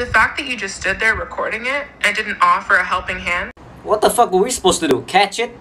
The fact that you just stood there recording it and didn't offer a helping hand What the fuck were we supposed to do? Catch it?